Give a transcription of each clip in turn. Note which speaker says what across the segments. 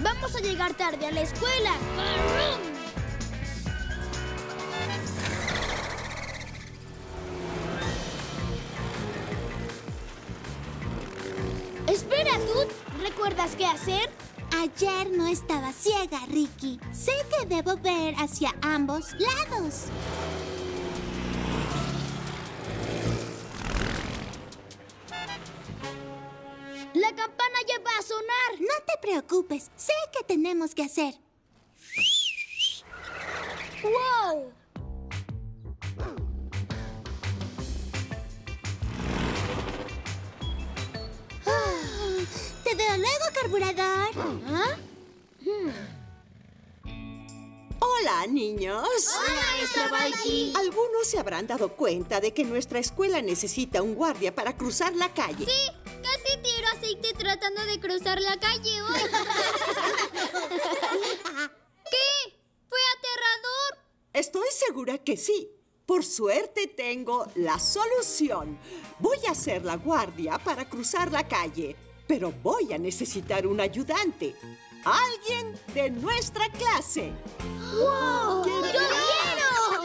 Speaker 1: Vamos a llegar tarde a la escuela. Espera, tú. ¿Recuerdas qué hacer?
Speaker 2: Ayer no estaba ciega, Ricky. Sé que debo ver hacia ambos lados. No te preocupes, sé qué tenemos que hacer.
Speaker 1: ¡Wow!
Speaker 2: Ah, Te veo luego, carburador.
Speaker 1: ¿Ah?
Speaker 3: Hola, niños.
Speaker 1: Hola, maestra Balky.
Speaker 3: Algunos se habrán dado cuenta de que nuestra escuela necesita un guardia para cruzar la calle.
Speaker 4: Sí, tratando de cruzar la calle hoy. ¿Qué? ¿Fue aterrador?
Speaker 3: Estoy segura que sí. Por suerte tengo la solución. Voy a ser la guardia para cruzar la calle, pero voy a necesitar un ayudante. Alguien de nuestra clase.
Speaker 1: ¡Wow! ¡Yo quiero!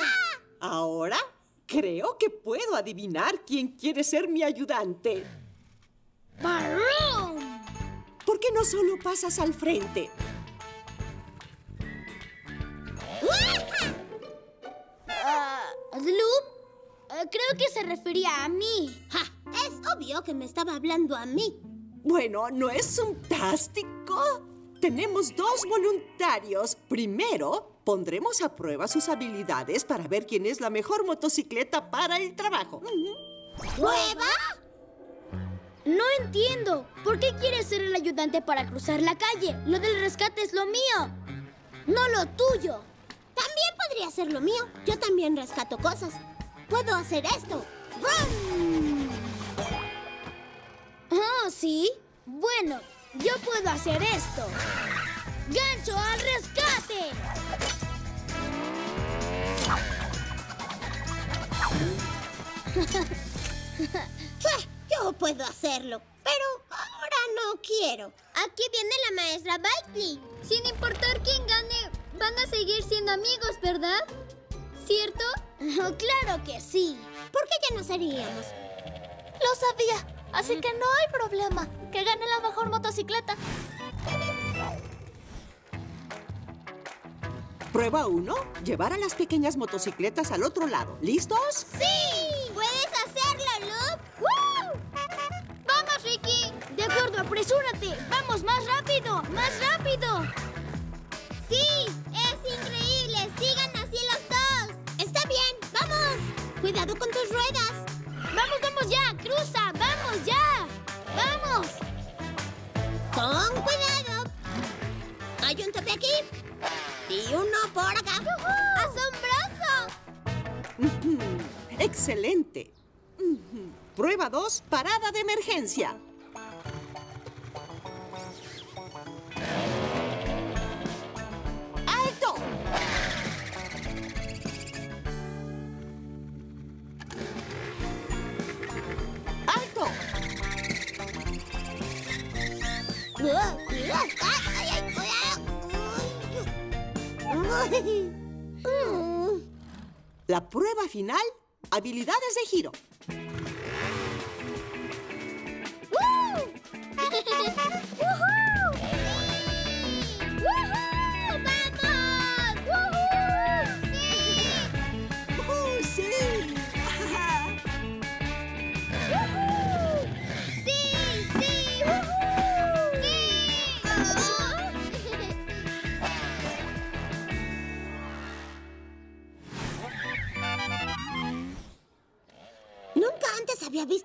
Speaker 3: Ahora creo que puedo adivinar quién quiere ser mi ayudante.
Speaker 1: ¡Marrón!
Speaker 3: ¿Por qué no solo pasas al frente?
Speaker 1: Ah, ¿Loop? Ah, creo que se refería a mí.
Speaker 2: Ja, es obvio que me estaba hablando a mí.
Speaker 3: Bueno, ¿no es fantástico? Tenemos dos voluntarios. Primero, pondremos a prueba sus habilidades para ver quién es la mejor motocicleta para el trabajo.
Speaker 2: ¿Prueba?
Speaker 1: No entiendo. ¿Por qué quieres ser el ayudante para cruzar la calle? Lo del rescate es lo mío, no lo tuyo.
Speaker 2: También podría ser lo mío. Yo también rescato cosas. Puedo hacer esto. ¡Brum!
Speaker 1: Oh, ¿sí? Bueno, yo puedo hacer esto. ¡Gancho al rescate!
Speaker 2: Yo puedo hacerlo, pero ahora no quiero.
Speaker 4: Aquí viene la maestra Bailey. Sin importar quién gane, van a seguir siendo amigos, ¿verdad? ¿Cierto?
Speaker 1: Claro que sí.
Speaker 2: ¿Por qué ya no seríamos?
Speaker 5: Lo sabía. Así que no hay problema. Que gane la mejor motocicleta.
Speaker 3: Prueba uno, llevar a las pequeñas motocicletas al otro lado. ¿Listos?
Speaker 4: ¡Sí!
Speaker 1: Apresúrate. Vamos, más rápido, más rápido.
Speaker 4: ¡Sí! ¡Es increíble! ¡Sigan así los dos!
Speaker 2: Está bien, vamos. Cuidado con tus ruedas.
Speaker 1: Vamos, vamos ya, cruza, vamos ya. Vamos.
Speaker 2: Con cuidado. Hay un tope aquí. Y uno por acá.
Speaker 4: ¡Asombroso!
Speaker 3: Excelente. Prueba dos, parada de emergencia. La prueba final, habilidades de giro.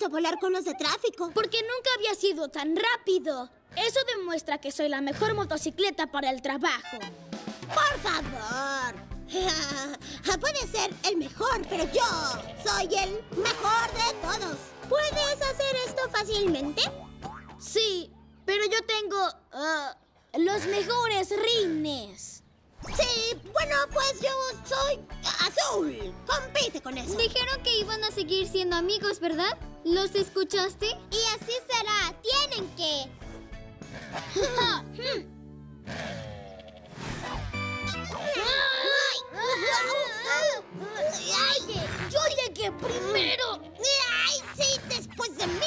Speaker 2: volar con los de tráfico.
Speaker 1: Porque nunca había sido tan rápido. Eso demuestra que soy la mejor motocicleta para el trabajo.
Speaker 2: Por favor. Puede ser el mejor, pero yo soy el mejor de todos. ¿Puedes hacer esto fácilmente?
Speaker 1: Sí, pero yo tengo ah, los mejores rines.
Speaker 2: Sí, bueno, pues yo soy azul. Compite con eso.
Speaker 4: Dijeron que iban a seguir siendo amigos, ¿verdad? ¿Los escuchaste? Y así será. Tienen que. ¡Ay! ¡Yo llegué primero! ¡Ay, sí, después de mí!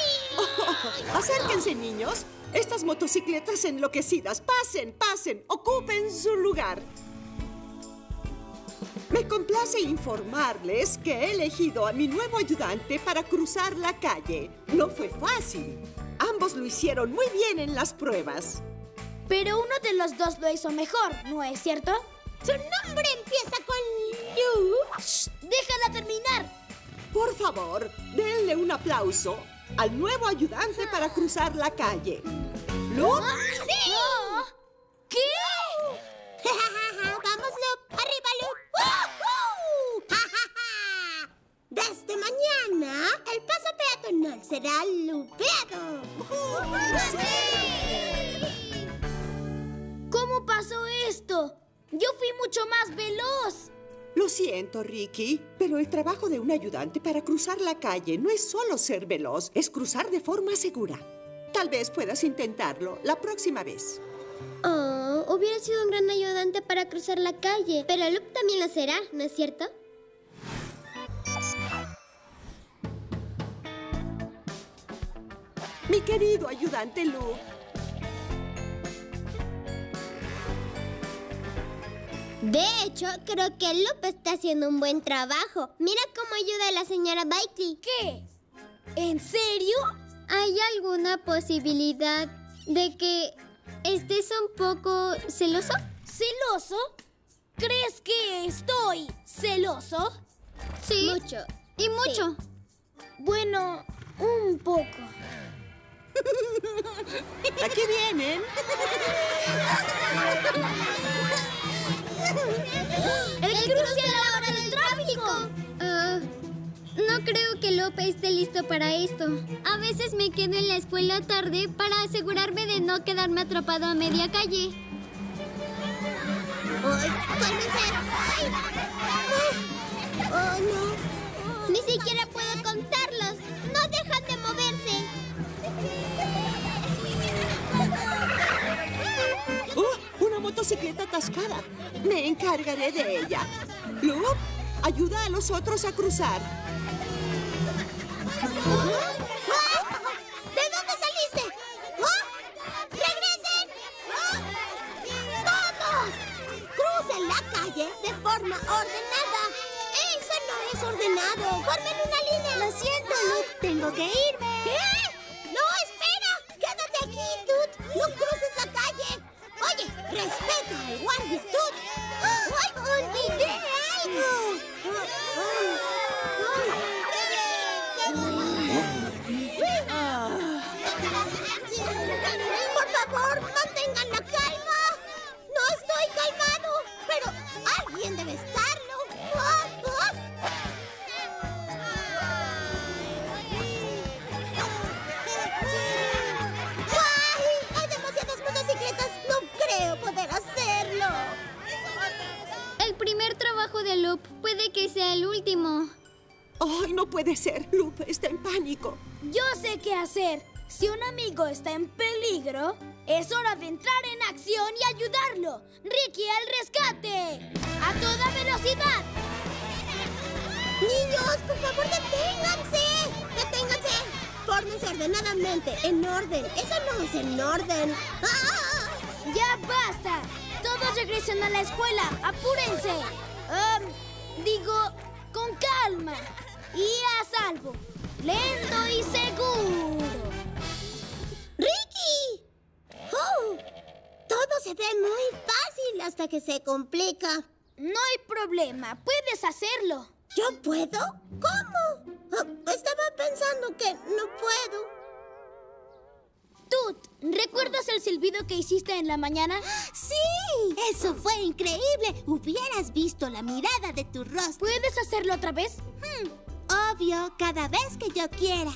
Speaker 3: Acérquense, niños. Estas motocicletas enloquecidas. Pasen, pasen. Ocupen su lugar. Me complace informarles que he elegido a mi nuevo ayudante para cruzar la calle. No fue fácil. Ambos lo hicieron muy bien en las pruebas.
Speaker 1: Pero uno de los dos lo hizo mejor, ¿no es cierto?
Speaker 2: Su nombre empieza con Lu.
Speaker 1: Shh, ¡Déjala terminar!
Speaker 3: Por favor, denle un aplauso al nuevo ayudante para cruzar la calle. Luke,
Speaker 2: ¡Sí!
Speaker 3: Ricky, pero el trabajo de un ayudante para cruzar la calle no es solo ser veloz, es cruzar de forma segura. Tal vez puedas intentarlo la próxima vez.
Speaker 4: Oh, hubiera sido un gran ayudante para cruzar la calle. Pero Luke también lo será, ¿no es cierto?
Speaker 3: Mi querido ayudante Luke,
Speaker 4: De hecho, creo que Luke está haciendo un buen trabajo. Mira cómo ayuda a la señora Bailey.
Speaker 1: ¿Qué? ¿En serio?
Speaker 4: ¿Hay alguna posibilidad de que estés un poco celoso?
Speaker 1: ¿Celoso? ¿Crees que estoy celoso?
Speaker 4: Sí. Mucho. Y mucho.
Speaker 1: Bueno, un poco.
Speaker 3: aquí vienen.
Speaker 1: ¡El cruce a la hora del tráfico!
Speaker 4: Ah, no creo que Lope esté listo para esto. A veces me quedo en la escuela tarde para asegurarme de no quedarme atrapado a media calle.
Speaker 2: ¡Ay! ¡Ay! ¡Oh, no!
Speaker 4: Ni siquiera puedo contarlos.
Speaker 3: Motocicleta atascada. Me encargaré de ella. Luke, ayuda a los otros a cruzar.
Speaker 2: ¿De dónde saliste? ¿Ah? ¡Regresen! ¿Ah? ¡Todos! ¡Crucen la calle de forma ordenada! ¡Eso no es ordenado! ¡Formen una línea! Lo siento, Luke. Tengo que irme. ¿Qué? ¡No, espera! ¡Quédate aquí, Tut! ¡No cruces la! Oye, respeta al guardia, Tut. ¡Ay, olvidé algo! Por favor, mantengan la calma. No estoy calmado, pero alguien debe estarlo.
Speaker 4: El último.
Speaker 3: ¡Ay, no puede ser! Luke está en pánico.
Speaker 1: Yo sé qué hacer. Si un amigo está en peligro, es hora de entrar en acción y ayudarlo. Ricky, al rescate. A toda velocidad.
Speaker 2: Niños, por favor, deténganse. Deténganse. Fórmense ordenadamente, en orden. Eso no es en orden. ¡Ah!
Speaker 1: Ya basta. Todos regresen a la escuela. Apúrense. Am, digo, con calma. Y a salvo. Lento y seguro.
Speaker 2: ¡Ricky! ¡Oh! Todo se ve muy fácil hasta que se complica.
Speaker 1: No hay problema. Puedes hacerlo.
Speaker 2: ¿Yo puedo? ¿Cómo? Ah, estaba pensando que no puedo.
Speaker 1: Tut, ¿recuerdas el silbido que hiciste en la mañana?
Speaker 2: ¡Sí! Eso fue increíble. Hubieras visto la mirada de tu rostro.
Speaker 1: ¿Puedes hacerlo otra vez?
Speaker 2: Hmm, obvio, cada vez que yo quiera.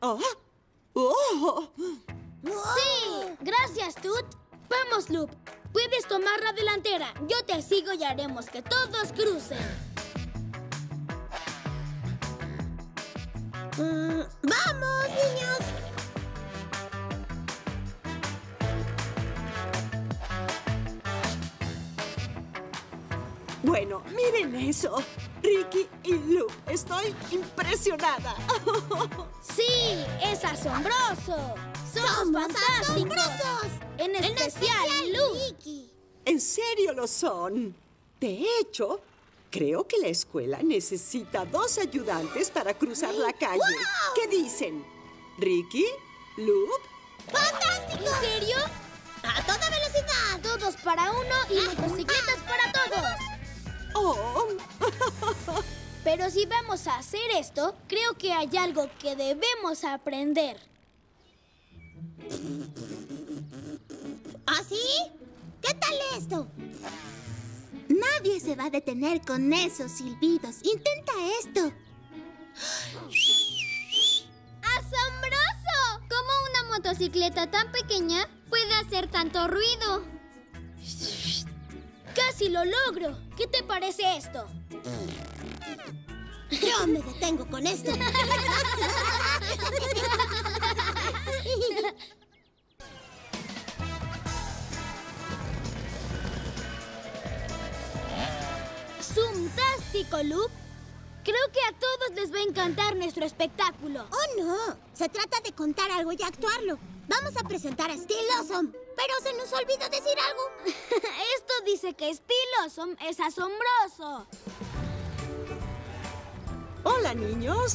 Speaker 3: ¡Ah! ¡Oh!
Speaker 1: Sí. Gracias, Tut. Vamos, Loop. Puedes tomar la delantera. Yo te sigo y haremos que todos crucen.
Speaker 2: Mm, ¡Vamos, niños!
Speaker 3: Bueno, miren eso. Ricky y Luke. Estoy impresionada.
Speaker 1: Sí, es asombroso. Somos, fantásticos.
Speaker 2: asombrosos.
Speaker 1: En especial, Luke.
Speaker 2: Ricky.
Speaker 3: En serio lo son. De hecho, creo que la escuela necesita dos ayudantes para cruzar la calle. ¿Qué dicen? ¿Ricky? ¿Luke?
Speaker 2: ¡Fantástico!
Speaker 1: ¿En serio?
Speaker 2: ¡A toda velocidad!
Speaker 1: Todos para uno y motocicletas para todos.
Speaker 3: Oh,
Speaker 1: Pero si vamos a hacer esto, creo que hay algo que debemos aprender.
Speaker 2: ¿Ah, sí? ¿Qué tal esto? Nadie se va a detener con esos silbidos. Intenta esto.
Speaker 4: ¡Asombroso! ¿Cómo una motocicleta tan pequeña puede hacer tanto ruido?
Speaker 1: Casi lo logro. ¿Qué te parece esto?
Speaker 2: Yo me detengo con esto.
Speaker 1: ¡Sumtástico, Luke! Creo que a todos les va a encantar nuestro espectáculo.
Speaker 2: ¡Oh, no! Se trata de contar algo y actuarlo. Vamos a presentar a Steel Awesome. Pero se nos olvidó decir algo.
Speaker 1: Esto dice que Steel Awesome es asombroso.
Speaker 3: hola niños.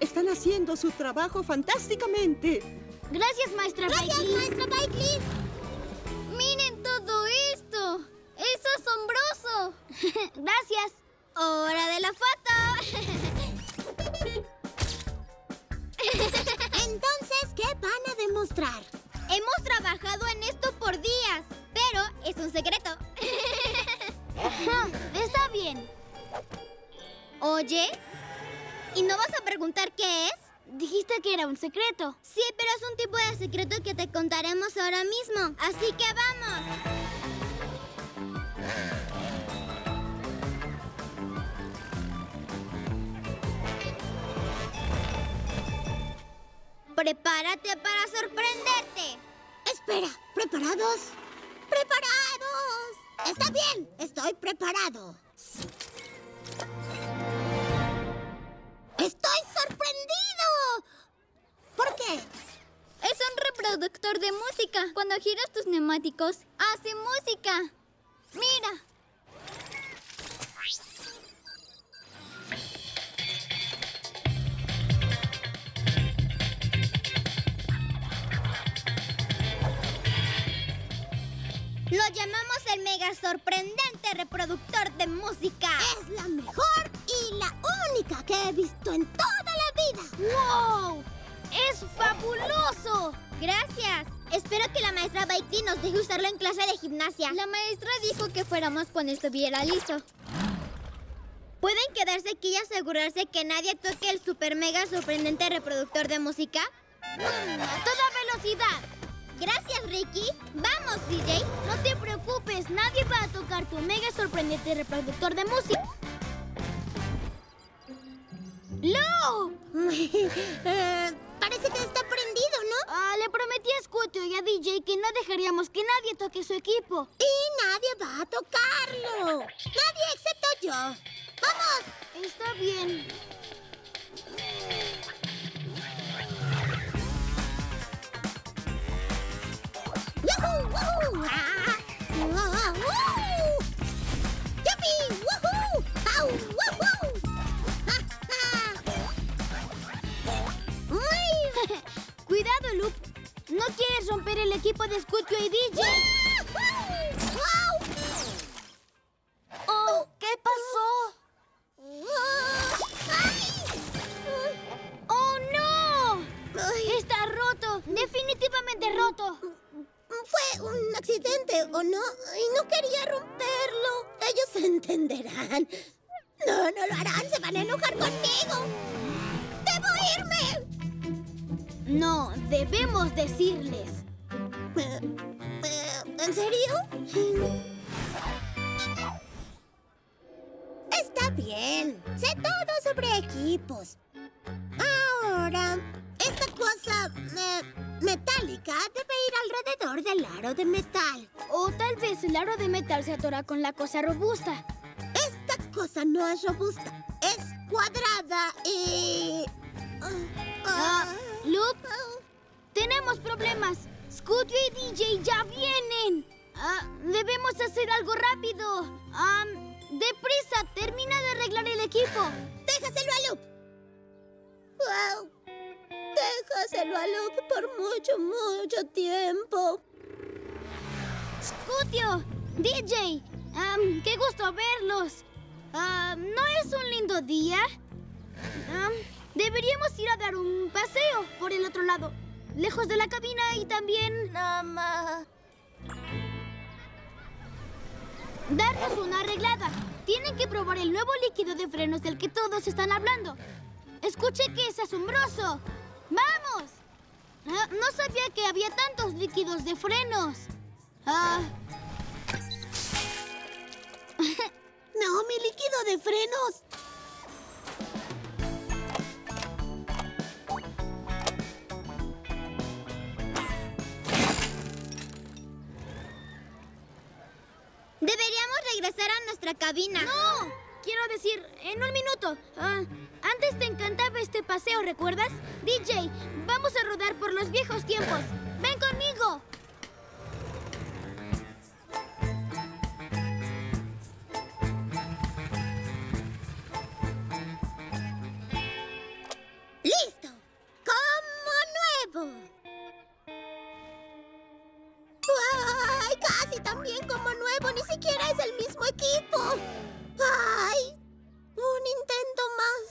Speaker 3: Están haciendo su trabajo fantásticamente.
Speaker 1: Gracias, maestra
Speaker 2: Gracias,
Speaker 1: Bailey.
Speaker 2: maestra Bailey.
Speaker 4: Asombroso!
Speaker 1: Gracias.
Speaker 4: ¡Hora de la foto!
Speaker 2: Entonces, ¿qué van a demostrar?
Speaker 4: Hemos trabajado en esto por días, pero es un secreto.
Speaker 1: Está bien.
Speaker 4: Oye, ¿y no vas a preguntar qué es?
Speaker 1: Dijiste que era un secreto.
Speaker 4: Sí, pero es un tipo de secreto que te contaremos ahora mismo. Así que vamos. Prepárate para sorprenderte.
Speaker 2: Espera, ¿preparados? ¡Preparados! Está bien, estoy preparado. ¡Estoy sorprendido! ¿Por qué?
Speaker 4: Es un reproductor de música. Cuando giras tus neumáticos, hace música. Mira. Lo llamamos el mega sorprendente reproductor de música.
Speaker 2: Es la mejor y la única que he visto en toda la vida.
Speaker 1: ¡Wow! ¡Es fabuloso!
Speaker 4: Gracias. Espero que la maestra Baiti nos deje usarlo en clase de gimnasia. La maestra dijo que fuéramos cuando estuviera listo. ¿Pueden quedarse aquí y asegurarse que nadie toque el super mega sorprendente reproductor de música?
Speaker 1: ¡A toda velocidad!
Speaker 4: Gracias, Ricky. Vamos, DJ.
Speaker 1: No te preocupes, nadie va a tocar tu mega sorprendente reproductor de música.
Speaker 2: Eh, parece que está prendido, ¿no?
Speaker 1: Ah, le prometí a Scooter y a DJ que no dejaríamos que nadie toque su equipo.
Speaker 2: Y nadie va a tocarlo. Nadie excepto yo. ¡Vamos!
Speaker 1: Está bien. Cuidado, Luke. No quieres romper el equipo de Scooter y DJ.
Speaker 2: Cosa
Speaker 1: robusta.
Speaker 2: Esta cosa no es robusta. Es cuadrada y...
Speaker 1: Ah, Luke, tenemos problemas. Scudio y DJ ya vienen. Ah, debemos hacer algo rápido. Ah, deprisa, termina de arreglar el equipo.
Speaker 2: Déjaselo a Luke. Wow. Déjaselo a Luke por mucho, mucho tiempo.
Speaker 1: Scudio, DJ, am, qué gusto verlos. Ah, ¿No es un lindo día? Am, deberíamos ir a dar un paseo por el otro lado, lejos de la cabina y también
Speaker 5: Mamá.
Speaker 1: darnos una arreglada. Tienen que probar el nuevo líquido de frenos del que todos están hablando. Escuché que es asombroso. ¡Vamos! Ah, no sabía que había tantos líquidos de frenos. Ah,
Speaker 2: No, mi líquido de frenos.
Speaker 4: Deberíamos regresar a nuestra cabina.
Speaker 1: ¡No! Quiero decir, en un minuto. Ah, antes te encantaba este paseo, ¿recuerdas? DJ, vamos a rodar por los viejos tiempos. ¡Ven conmigo!
Speaker 2: Casi tan bien como nuevo. Ni siquiera es el mismo equipo. ¡Ay! Un intento más.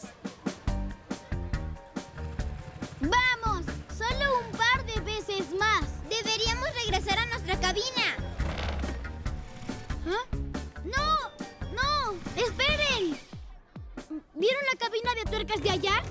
Speaker 1: ¡Vamos! ¡Solo un par de veces más!
Speaker 4: Deberíamos regresar a nuestra cabina.
Speaker 1: ¿Ah? ¡No! ¡No! ¡Esperen! ¿Vieron la cabina de tuercas de allá?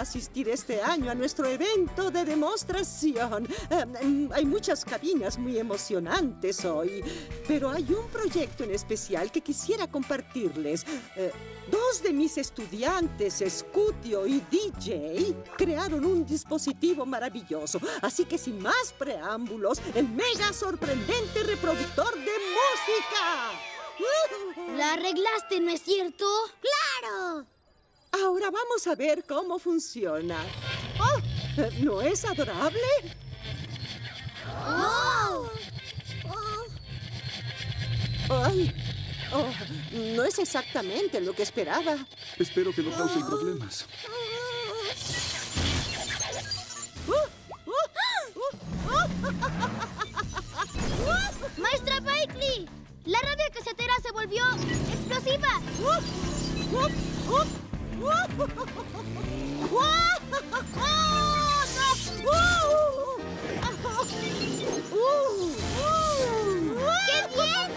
Speaker 3: Asistir este año a nuestro evento de demostración. Em, em, hay muchas cabinas muy emocionantes hoy, pero hay un proyecto en especial que quisiera compartirles. Eh, dos de mis estudiantes, Scutio y DJ, crearon un dispositivo maravilloso. Así que sin más preámbulos, el mega sorprendente reproductor de música.
Speaker 1: ¿La arreglaste, no es cierto?
Speaker 2: ¡Claro!
Speaker 3: Ahora vamos a ver cómo funciona. ¡Oh! ¿No es adorable?
Speaker 2: ¡Oh!
Speaker 3: ¡Ay! Oh, no es exactamente lo que esperaba.
Speaker 6: Espero que no causen problemas.
Speaker 1: ¡Maestra Bailey! La radio casetera se volvió explosiva.
Speaker 2: ¡Qué bien!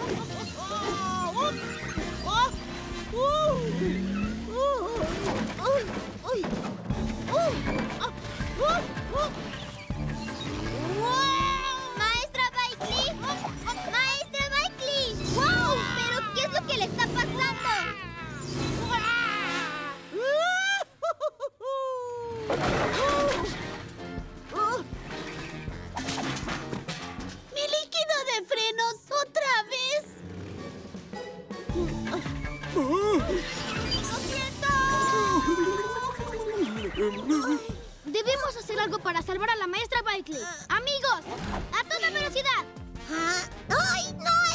Speaker 4: ¡Maestra Bailey! ¡Maestra Bailey! ¡Wow! ¿Pero qué es lo que le está pasando?
Speaker 2: ¡Mi líquido de frenos otra vez!
Speaker 1: Debemos hacer algo para salvar a la maestra Bailey. Amigos, a toda velocidad.
Speaker 2: Ah, ¡Ay, no,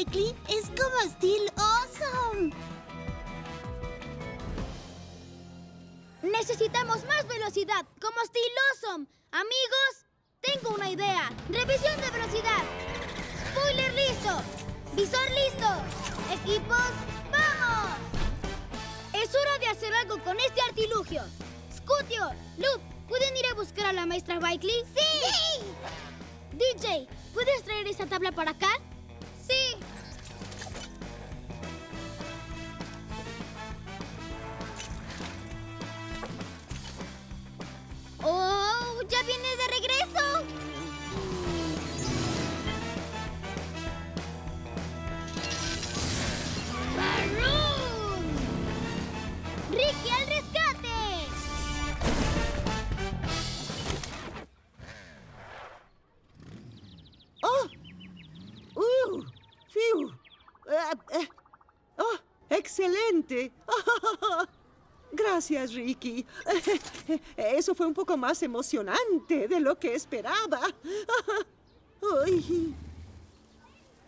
Speaker 2: Es como Steel Awesome.
Speaker 1: Necesitamos más velocidad, como Steel Awesome. Amigos, tengo una idea. Revisión de velocidad. Spoiler listo. Visor listo. Equipos, vamos. Es hora de hacer algo con este artilugio. Scutio, Loop, ¿pueden ir a buscar a la maestra Bikley? ¡Sí! ¡Sí! DJ, ¿puedes traer esa tabla para acá?
Speaker 4: ¡Oh! ¡Ya viene de regreso!
Speaker 1: ¡Ricky al rescate!
Speaker 3: ¡Oh! ¡Uh! ¡Fiu! Ah, ah. ¡Oh! ¡Excelente! Gracias, Ricky. Eso fue un poco más emocionante de lo que esperaba. Uy.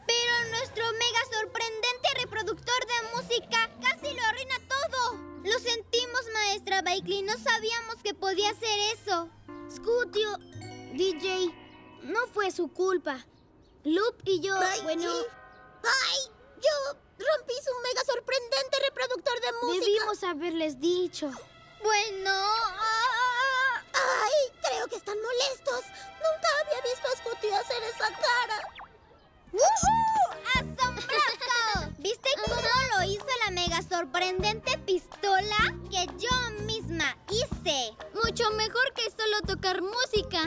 Speaker 4: Pero nuestro mega sorprendente reproductor de música casi lo arruina todo. Lo sentimos, maestra Bailey. No sabíamos que podía hacer eso.
Speaker 1: Scutio, DJ, no fue su culpa. Loop y yo, bueno,
Speaker 2: ¡Ay! Yo rompí su mega sorprendente reproductor de música.
Speaker 1: debimos haberles dicho.
Speaker 4: Bueno... ah,
Speaker 2: ¡Ay! Creo que están molestos. Nunca había visto a Scooty hacer esa cara.
Speaker 4: ¡Woohoo! ¡Asombroso! ¿Viste cómo lo hizo la mega sorprendente pistola que yo misma hice? Mucho mejor que solo tocar música.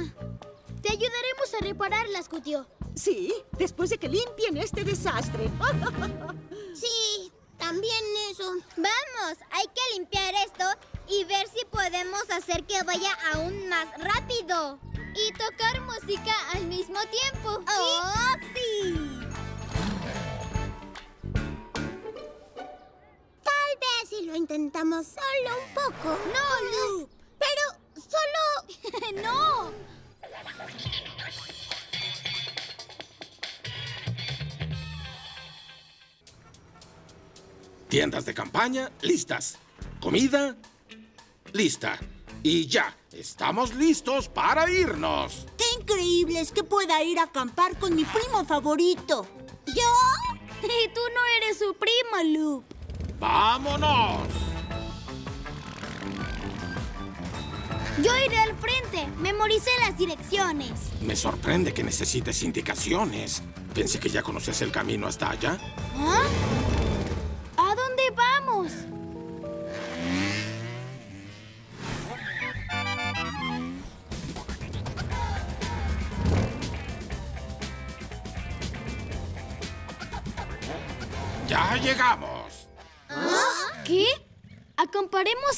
Speaker 1: Te ayudaremos a repararla, Scutio.
Speaker 3: Sí, después de que limpien este desastre.
Speaker 2: Sí, también eso.
Speaker 4: Vamos, hay que limpiar esto y ver si podemos hacer que vaya aún más rápido. Y tocar música al mismo tiempo. ¡Oh, sí!
Speaker 2: Tal vez si lo intentamos solo un poco.
Speaker 1: ¡No, Loop!
Speaker 2: Pero solo...
Speaker 1: ¡No!
Speaker 7: Tiendas de campaña, listas. Comida, lista. Y ya, estamos listos para irnos.
Speaker 2: ¡Qué increíble es que pueda ir a acampar con mi primo favorito! ¿Yo?
Speaker 1: Y tú no eres su prima, Loop.
Speaker 7: ¡Vámonos!
Speaker 1: Yo iré al frente. Memoricé las direcciones.
Speaker 7: Me sorprende que necesites indicaciones. Pensé que ya conoces el camino hasta allá.
Speaker 1: ¿Ah?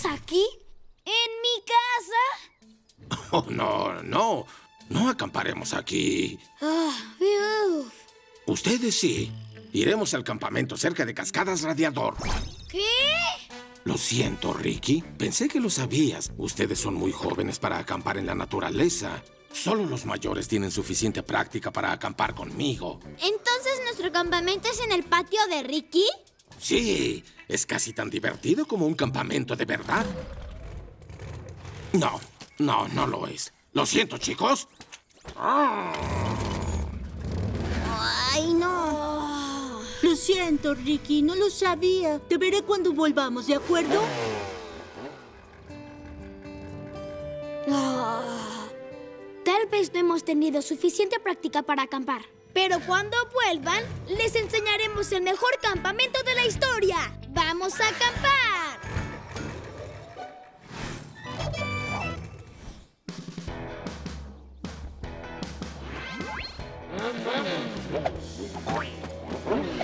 Speaker 1: Aquí? ¿En mi casa?
Speaker 7: Oh, no, no. No acamparemos aquí.
Speaker 1: Uf.
Speaker 7: Ustedes sí. Iremos al campamento cerca de Cascadas Radiador.
Speaker 1: ¿Qué?
Speaker 7: Lo siento, Ricky. Pensé que lo sabías. Ustedes son muy jóvenes para acampar en la naturaleza. Solo los mayores tienen suficiente práctica para acampar conmigo.
Speaker 4: Entonces, ¿nuestro campamento es en el patio de Ricky?
Speaker 7: Sí, es casi tan divertido como un campamento de verdad. No, no, no lo es. Lo siento, chicos.
Speaker 2: ¡Ay, no! Lo siento, Ricky, no lo sabía. Te veré cuando volvamos, ¿de acuerdo?
Speaker 1: Ah, tal vez no hemos tenido suficiente práctica para acampar. Pero cuando vuelvan, les enseñaremos el mejor campamento de la historia. ¡Vamos a acampar!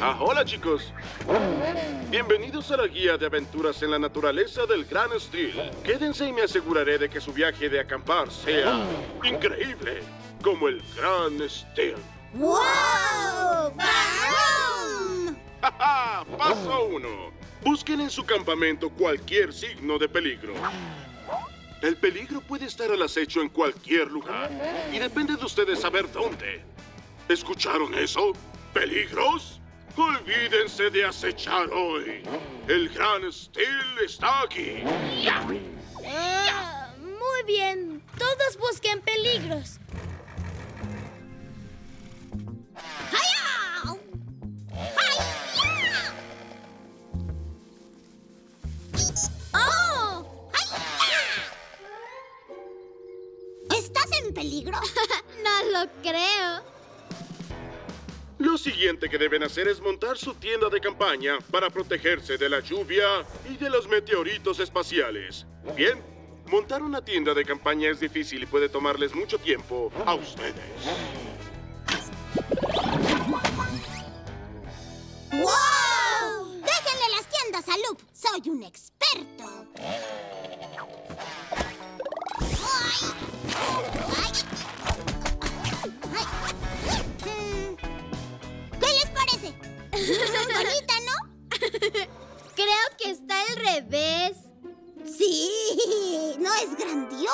Speaker 6: Ah, hola chicos. Bienvenidos a la guía de aventuras en la naturaleza del Gran Steel. Quédense y me aseguraré de que su viaje de acampar sea increíble, como el Gran Steel.
Speaker 2: ¡Wow!
Speaker 6: ¡Ja, Paso 1. Busquen en su campamento cualquier signo de peligro. El peligro puede estar al acecho en cualquier lugar y depende de ustedes saber dónde. ¿Escucharon eso? ¿Peligros? Olvídense de acechar hoy. El Gran Steel está aquí.
Speaker 1: ¡Ah! Muy bien. Todos busquen peligros.
Speaker 2: ¿Estás en peligro?
Speaker 4: No lo creo.
Speaker 6: Lo siguiente que deben hacer es montar su tienda de campaña para protegerse de la lluvia y de los meteoritos espaciales. Bien, montar una tienda de campaña es difícil y puede tomarles mucho tiempo a ustedes.
Speaker 2: ¡Wow! Déjenle las tiendas a Loop. Soy un experto. ¿Qué les parece? Bonita, ¿no?
Speaker 4: Creo que está al revés.
Speaker 2: Sí, ¿no es grandioso?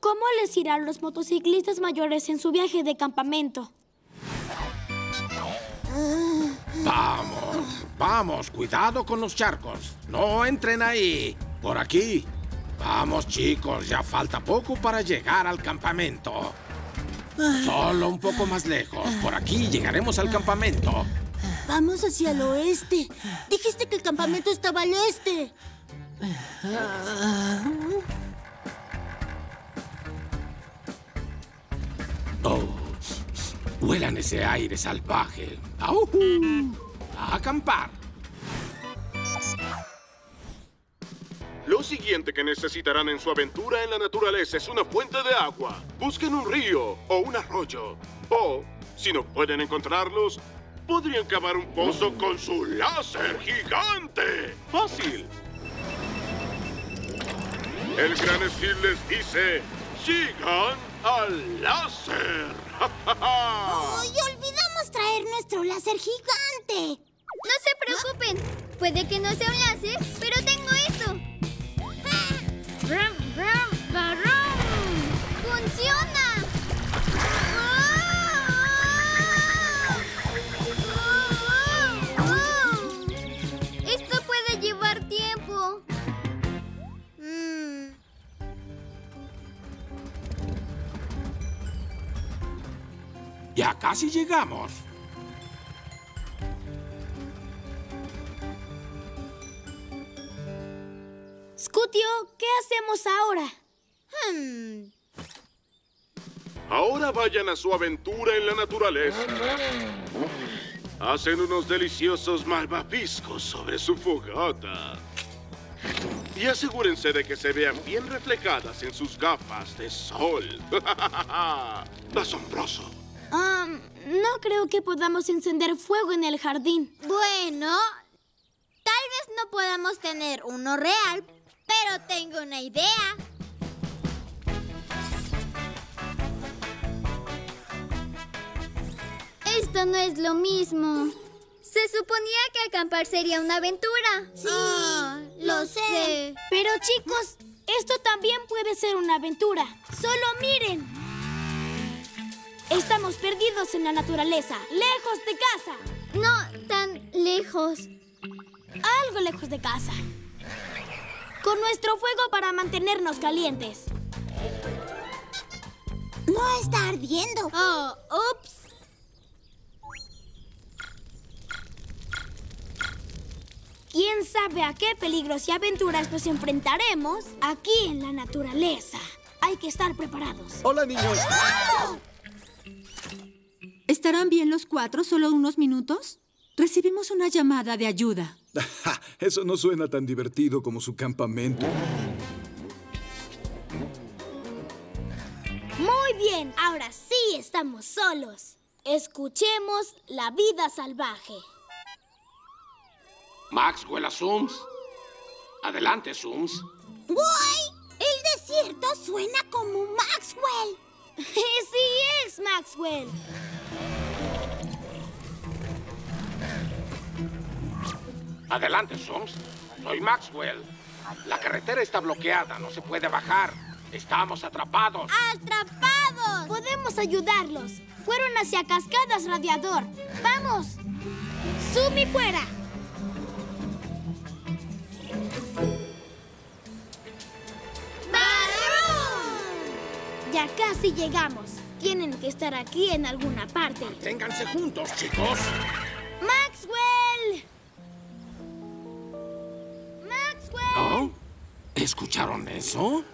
Speaker 1: ¿Cómo les irá a los motociclistas mayores en su viaje de campamento?
Speaker 7: Vamos, vamos, cuidado con los charcos. No entren ahí. Por aquí. Vamos, chicos, ya falta poco para llegar al campamento. Solo un poco más lejos. Por aquí llegaremos al campamento.
Speaker 2: Vamos hacia el oeste. Dijiste que el campamento estaba al este.
Speaker 7: Oh, huelan ese aire salvaje. ¡Aujú! A acampar.
Speaker 6: Lo siguiente que necesitarán en su aventura en la naturaleza es una fuente de agua. Busquen un río o un arroyo. O, si no pueden encontrarlos, podrían cavar un pozo con su láser gigante. Fácil. El gran Steve les dice, sigan al láser.
Speaker 2: ¡Ay, olvidamos traer nuestro láser gigante!
Speaker 4: No se preocupen. Puede que no sea un láser, pero tengo esto. ¡Brum, brum, barum! ¡Funciona! Esto puede llevar tiempo. Mm.
Speaker 7: Ya casi llegamos.
Speaker 1: Scutio, ¿qué hacemos ahora?
Speaker 2: Hmm,
Speaker 6: Ahora vayan a su aventura en la naturaleza. Hacen unos deliciosos malvaviscos sobre su fogata. Y asegúrense de que se vean bien reflejadas en sus gafas de sol. ¡Asombroso!
Speaker 1: Um, no creo que podamos encender fuego en el jardín.
Speaker 4: Bueno, tal vez no podamos tener uno real, tengo una idea. Esto no es lo mismo. Se suponía que acampar sería una aventura. Sí,
Speaker 2: lo sé.
Speaker 1: Pero chicos, esto también puede ser una aventura. Solo miren. Estamos perdidos en la naturaleza, lejos de casa.
Speaker 4: No tan lejos.
Speaker 1: Algo lejos de casa. Con nuestro fuego para mantenernos calientes.
Speaker 2: No está ardiendo.
Speaker 4: Oh, ups.
Speaker 1: ¿Quién sabe a qué peligros y aventuras nos enfrentaremos aquí en la naturaleza? Hay que estar preparados.
Speaker 8: Hola, niños.
Speaker 9: ¿Estarán bien los cuatro solo unos minutos? Recibimos una llamada de ayuda.
Speaker 8: Eso no suena tan divertido como su campamento.
Speaker 1: Muy bien, ahora sí estamos solos. Escuchemos la vida salvaje.
Speaker 7: Maxwell a Sums. Adelante, Sums.
Speaker 2: ¡Guay! El desierto suena como Maxwell.
Speaker 1: sí es, Maxwell.
Speaker 7: Adelante, Sums. Soy Maxwell. La carretera está bloqueada, no se puede bajar. Estamos atrapados.
Speaker 4: ¡Atrapados!
Speaker 1: Podemos ayudarlos. Fueron hacia Cascadas Radiador. ¡Vamos! ¡Sumi fuera!
Speaker 4: ¡Barra!
Speaker 1: si llegamos. Tienen que estar aquí en alguna parte.
Speaker 7: Ténganse juntos, chicos.
Speaker 1: ¡Maxwell!
Speaker 7: ¿Escucharon eso?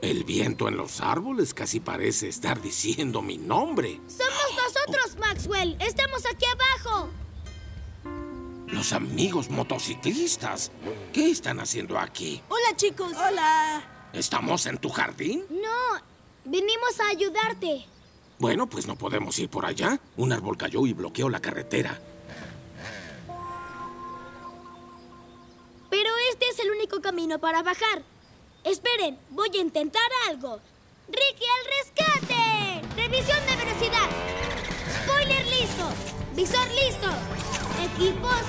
Speaker 7: El viento en los árboles casi parece estar diciendo mi nombre.
Speaker 1: Somos nosotros, Maxwell. Estamos aquí abajo.
Speaker 7: Los amigos motociclistas. ¿Qué están haciendo aquí?
Speaker 2: Hola, chicos.
Speaker 3: Hola.
Speaker 7: ¿Estamos en tu jardín?
Speaker 1: No, venimos a ayudarte.
Speaker 7: Bueno, pues no podemos ir por allá. Un árbol cayó y bloqueó la carretera.
Speaker 1: Pero este es el único camino para bajar. Esperen, voy a intentar algo. ¡Ricky al rescate! Revisión de velocidad. Spoiler listo. Visor listo. Equipos,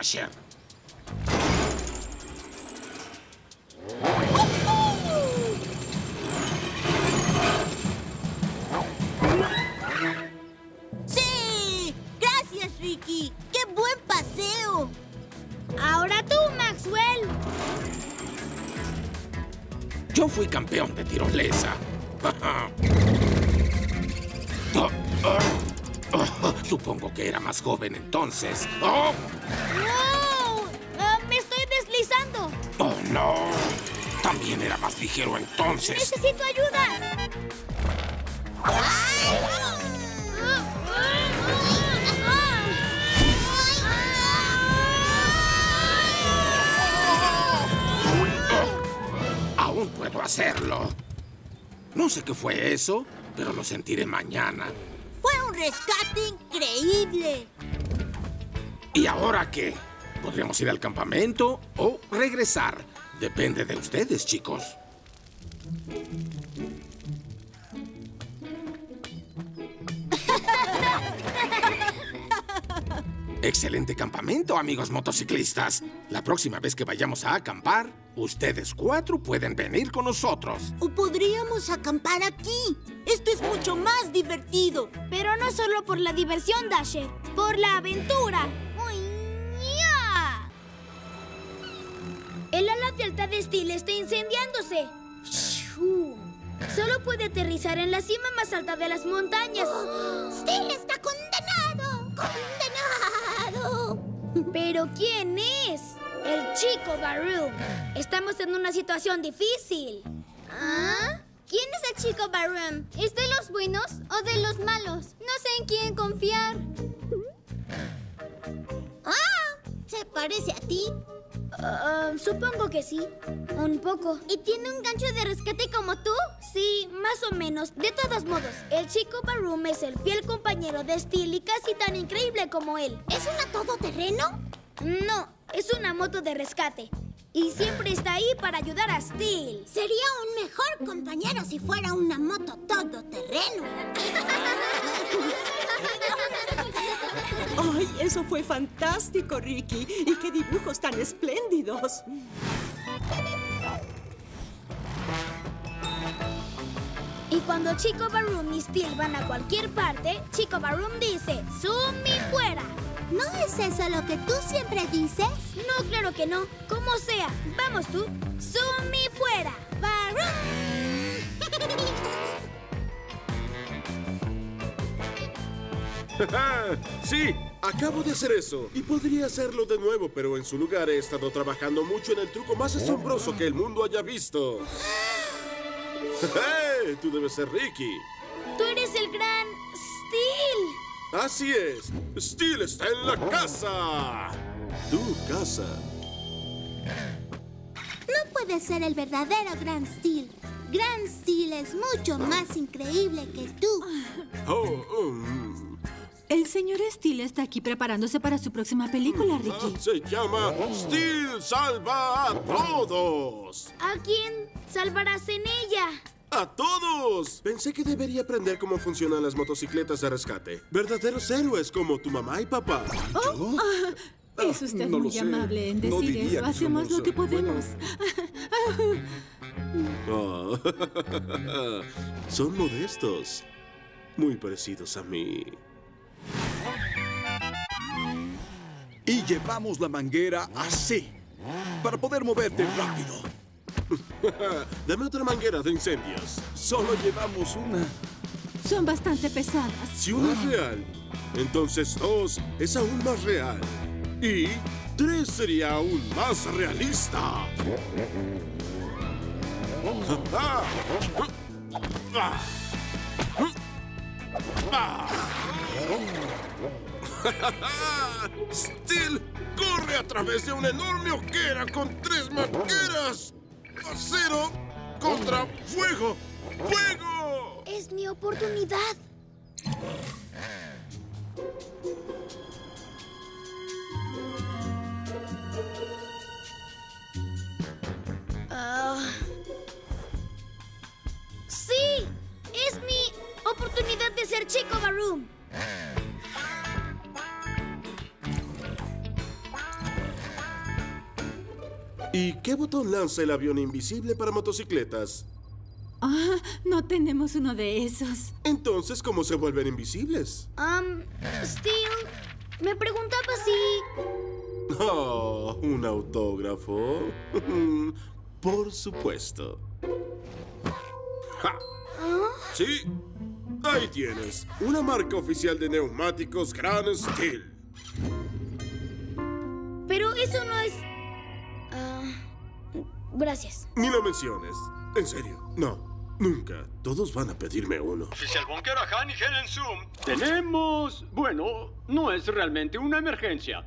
Speaker 7: Dasher.
Speaker 2: ¡Sí! ¡Gracias, Ricky! ¡Qué buen paseo!
Speaker 1: Ahora tú, Maxwell.
Speaker 7: Yo fui campeón de tirolesa. Oh, oh, oh, supongo que era más joven entonces. ¡Oh! También era más ligero entonces.
Speaker 1: Necesito ayuda.
Speaker 7: Aún puedo hacerlo. No sé qué fue eso, pero lo sentiré mañana.
Speaker 2: ¡Fue un rescate increíble!
Speaker 7: ¿Y ahora qué? ¿Podríamos ir al campamento o regresar? Depende de ustedes, chicos. Excelente campamento, amigos motociclistas. La próxima vez que vayamos a acampar, ustedes cuatro pueden venir con nosotros.
Speaker 2: ¿O podríamos acampar aquí? Esto es mucho más divertido.
Speaker 1: Pero no solo por la diversión, Dasher. Por la aventura. El ala de alta de Steel está incendiándose. Solo puede aterrizar en la cima más alta de las montañas.
Speaker 2: ¡Steel está condenado! ¡Condenado!
Speaker 1: ¿Pero quién es? El chico Barum. Estamos en una situación difícil.
Speaker 4: ¿Ah? ¿Quién es el chico Barum? ¿Es de los buenos o de los malos? No sé en quién confiar.
Speaker 2: ¡Ah! ¿Se parece a ti?
Speaker 1: Ah, supongo que sí. Un poco.
Speaker 4: ¿Y tiene un gancho de rescate como tú?
Speaker 1: Sí, más o menos. De todos modos, el chico Barum es el fiel compañero de Steel y casi tan increíble como él.
Speaker 2: ¿Es una todoterreno?
Speaker 1: No, es una moto de rescate. Y siempre está ahí para ayudar a Steel.
Speaker 2: Sería un mejor compañero si fuera una moto todoterreno.
Speaker 3: ¡Ay, eso fue fantástico, Ricky! ¡Y qué dibujos tan espléndidos!
Speaker 1: Y cuando Chico Barum y Steel van a cualquier parte, Chico Barum dice, ¡Sumi fuera!
Speaker 2: ¿No es eso lo que tú siempre dices?
Speaker 1: No, claro que no. Como sea. Vamos tú. Sumi fuera.
Speaker 6: sí, acabo de hacer eso. Y podría hacerlo de nuevo, pero en su lugar he estado trabajando mucho en el truco más asombroso que el mundo haya visto. ¡Hey! Tú debes ser Ricky.
Speaker 1: Tú eres el gran Steel.
Speaker 6: Así es. Steel está en la casa. Tu casa.
Speaker 2: No puede ser el verdadero Gran Steel. Gran Steel es mucho más increíble que tú.
Speaker 6: Oh, um,
Speaker 9: El señor Steele está aquí preparándose para su próxima película, Ricky.
Speaker 6: se llama Steel salva a todos.
Speaker 1: ¿A quién salvarás en ella?
Speaker 6: ¡A todos! Pensé que debería aprender cómo funcionan las motocicletas de rescate. Verdaderos héroes como tu mamá y papá.
Speaker 9: Oh, ah, es usted
Speaker 8: no
Speaker 9: muy
Speaker 8: sé.
Speaker 9: amable en
Speaker 8: No
Speaker 9: decir
Speaker 8: diría
Speaker 9: eso. Hacemos
Speaker 8: somos,
Speaker 9: lo que
Speaker 8: bueno.
Speaker 9: podemos.
Speaker 6: Oh. Son modestos. Muy parecidos a mí.
Speaker 8: Y llevamos la manguera así, para poder moverte rápido.
Speaker 6: Dame otra manguera de incendios.
Speaker 8: Solo llevamos una.
Speaker 9: Son bastante pesadas.
Speaker 6: Si uno es real, entonces dos es aún más real. Y tres sería aún más realista. Steel corre a través de una enorme hoguera con tres mangueras. Acero contra fuego. ¡Fuego!
Speaker 1: Es mi oportunidad. Ah. ¡Sí! ¡Es mi oportunidad de ser Chico Baroom!
Speaker 6: ¿Y qué botón lanza el avión invisible para motocicletas?
Speaker 9: Ah, no tenemos uno de esos.
Speaker 6: Entonces, ¿cómo se vuelven invisibles?
Speaker 1: Um, Steel, me preguntaba si...
Speaker 6: Oh, un autógrafo. Por supuesto. ¡Ja! Sí, ahí tienes. Una marca oficial de neumáticos Gran Steel.
Speaker 1: Pero eso no es... Ah, gracias.
Speaker 6: Ni lo menciones. En serio, no. Nunca. Todos van a pedirme uno.
Speaker 10: Oficial Bunker a Han y Helen Zoom. Tenemos... Bueno, no es realmente una emergencia.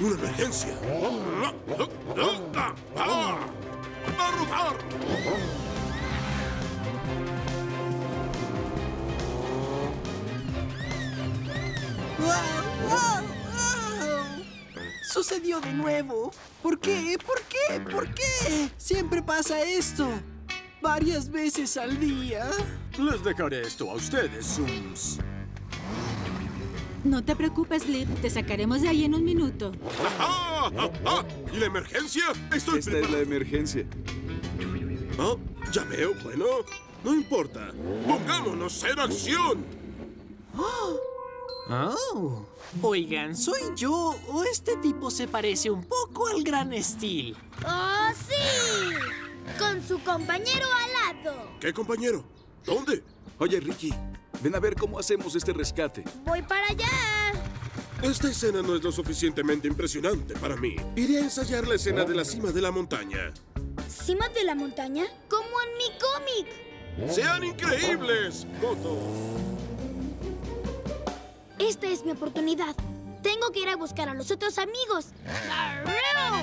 Speaker 6: ¡Una emergencia! ¡A rodar!
Speaker 11: ¡Wow! Sucedió de nuevo. ¿Por qué? ¿Por qué? ¿Por qué? Siempre pasa esto. Varias veces al día.
Speaker 10: Les dejaré esto a ustedes, Zooms.
Speaker 9: No te preocupes, Lip. Te sacaremos de ahí en un minuto.
Speaker 6: ¡Ah! ¡Ah! ¡Ah! ¿Y la emergencia? Estoy
Speaker 8: Esta es la emergencia.
Speaker 6: ¿Ah? Ya veo, bueno. No importa. Pongámonos en acción.
Speaker 11: Oh. Oigan, ¿soy yo o este tipo se parece un poco al Gran Steel?
Speaker 1: ¡Oh, sí! Con su compañero al lado.
Speaker 6: ¿Qué compañero? ¿Dónde?
Speaker 8: Oye, Ricky, ven a ver cómo hacemos este rescate.
Speaker 1: Voy para allá.
Speaker 6: Esta escena no es lo suficientemente impresionante para mí. Iré a ensayar la escena de la cima de la montaña.
Speaker 1: ¿Cima de la montaña? Como en mi cómic.
Speaker 6: ¡Sean increíbles! Moto.
Speaker 1: Esta es mi oportunidad. Tengo que ir a buscar a los otros amigos. ¡Arreo!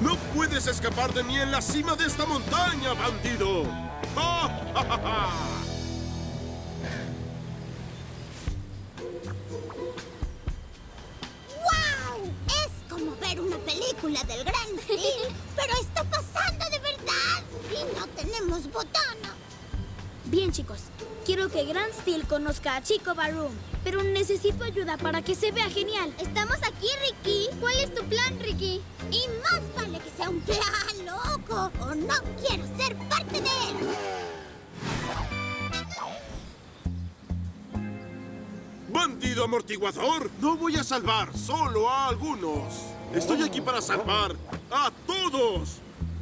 Speaker 6: ¡No puedes escapar de mí en la cima de esta montaña, bandido! ¡Ah, ja, ja, ja!
Speaker 2: Película del Gran Steel, pero está pasando de verdad y no tenemos botana.
Speaker 1: Bien, chicos. Quiero que Grand Steel conozca a Chico Baroom, pero necesito ayuda para que se vea genial.
Speaker 4: Estamos aquí, Ricky. ¿Cuál es tu plan, Ricky?
Speaker 2: Y más vale que sea un plano. tampoco. O no quiero ser parte de él.
Speaker 6: ¡Bandido amortiguador! No voy a salvar solo a algunos. Estoy aquí para salvar a todos.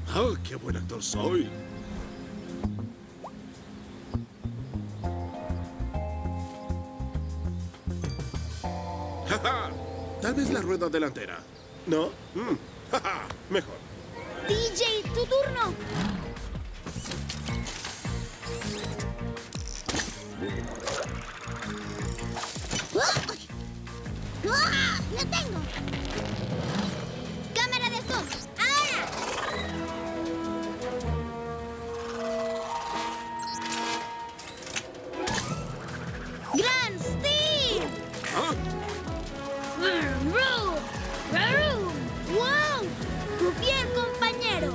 Speaker 6: ¡Ah, qué buen actor soy! ¡Ja, Tal vez la rueda delantera. ¿No? Mm, Mejor.
Speaker 1: DJ, tu turno.
Speaker 2: ¡Ah! ¡Lo tengo!
Speaker 4: ¡Cámara de zoom! ¡Ahora!
Speaker 1: ¡Gran Steve!
Speaker 6: ¿Ah?
Speaker 1: Vroom, vroom, vroom. ¡Wow! Tu fiel compañero.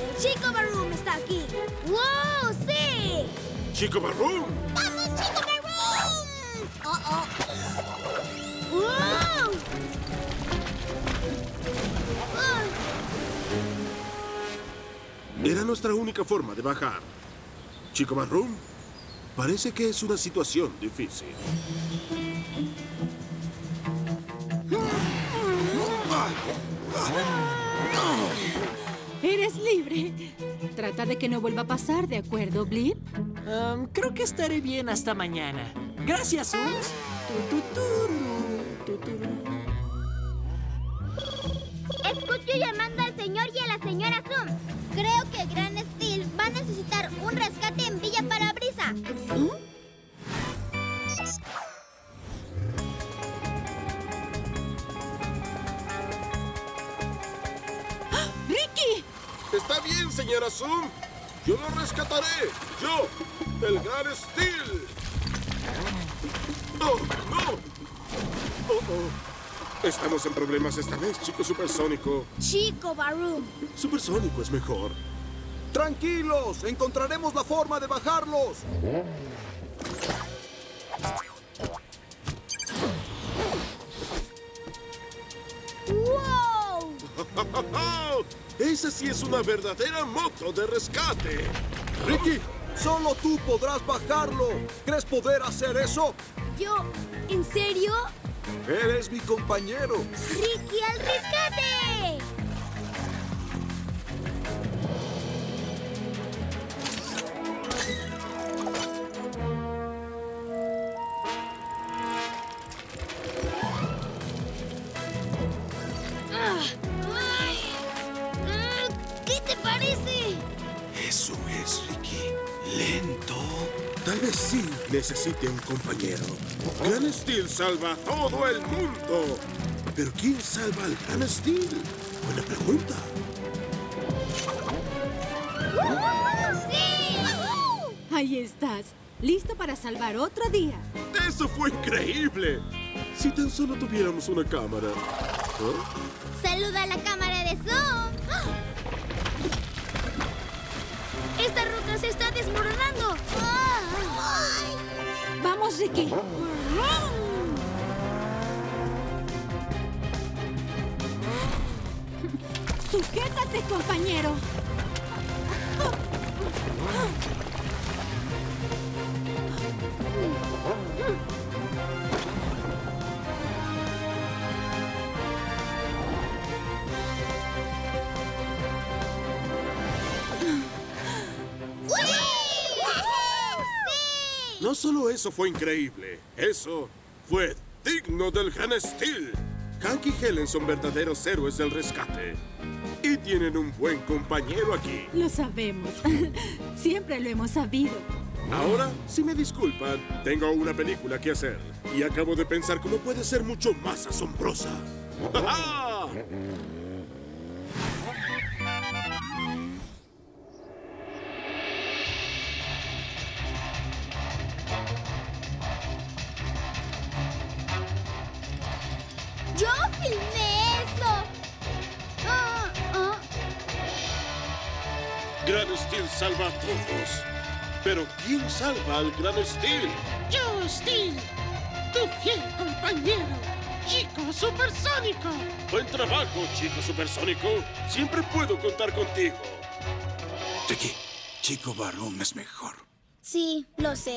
Speaker 1: El chico Baroom está aquí. ¡Wow! ¡Sí!
Speaker 6: ¡Chico Barroom! Era nuestra única forma de bajar. Chico Barroom, parece que es una situación difícil.
Speaker 9: Eres libre. Trata de que no vuelva a pasar, ¿de acuerdo, Blip?
Speaker 11: Creo que estaré bien hasta mañana. Gracias, turu.
Speaker 4: Escucho llamando Creo que Gran Steel va a necesitar un rescate en Villa Parabrisa.
Speaker 9: ¡Ricky!
Speaker 6: Está bien, señora Zoom. Yo lo rescataré. Yo, el gran Steel. ¡Oh, no! ¡Oh, oh! Estamos en problemas esta vez, chico supersónico.
Speaker 1: Chico Baroom.
Speaker 6: Supersónico es mejor.
Speaker 8: Tranquilos, encontraremos la forma de bajarlos.
Speaker 1: ¡Wow!
Speaker 6: Esa sí es una verdadera moto de rescate.
Speaker 8: Ricky, solo tú podrás bajarlo. ¿Crees poder hacer eso?
Speaker 1: Yo, ¿en serio?
Speaker 8: Eres mi compañero.
Speaker 1: ¡Ricky al rescate!
Speaker 6: Necesite un compañero. Gran Steel salva a todo el mundo. Pero ¿quién salva al Gran Steel? Buena pregunta.
Speaker 9: Ahí estás, listo para salvar otro día.
Speaker 6: ¡Eso fue increíble! Si tan solo tuviéramos una cámara. ¿Ah?
Speaker 4: Saluda a la cámara de Zoom.
Speaker 1: ¡Esta ruta se está
Speaker 9: Ricky. Sujétate, compañero.
Speaker 6: No solo eso fue increíble, eso fue digno del Gran Steel. Hank y Helen son verdaderos héroes del rescate. Y tienen un buen compañero aquí.
Speaker 9: Lo sabemos. Siempre lo hemos sabido.
Speaker 6: Ahora, si me disculpan, tengo una película que hacer. Y acabo de pensar cómo puede ser mucho más asombrosa. ¡Ja, Salva a todos. Pero ¿quién salva al Gran Steel?
Speaker 12: Yo, Steel, tu fiel compañero, chico supersónico.
Speaker 6: Buen trabajo, chico supersónico. Siempre puedo contar contigo.
Speaker 8: Chiqui, chico varón es mejor.
Speaker 1: Sí, lo sé.